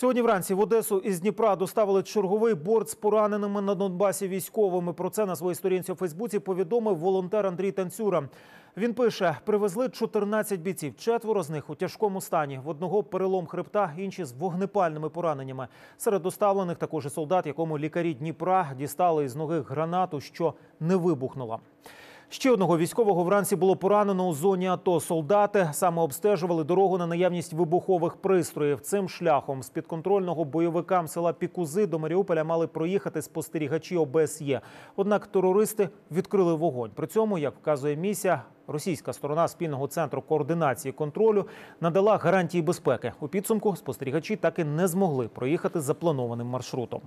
Сьогодні вранці в Одесу із Дніпра доставили черговий борт з пораненими на Донбасі військовими. Про це на своїй сторінці у Фейсбуці повідомив волонтер Андрій Танцюра. Він пише: привезли 14 бійців, четверо з них у тяжкому стані. В одного перелом хребта, інші з вогнепальними пораненнями. Серед доставлених також і солдат, якому лікарі Дніпра дістали із ноги гранату, що не вибухнула. Ще одного військового вранці було поранено у зоні АТО. Солдати саме обстежували дорогу на наявність вибухових пристроїв. Цим шляхом з підконтрольного бойовикам села Пікузи до Маріуполя мали проїхати спостерігачі ОБСЄ. Однак терористи відкрили вогонь. При цьому, як вказує місія, російська сторона спільного центру координації контролю надала гарантії безпеки. У підсумку спостерігачі так і не змогли проїхати запланованим маршрутом.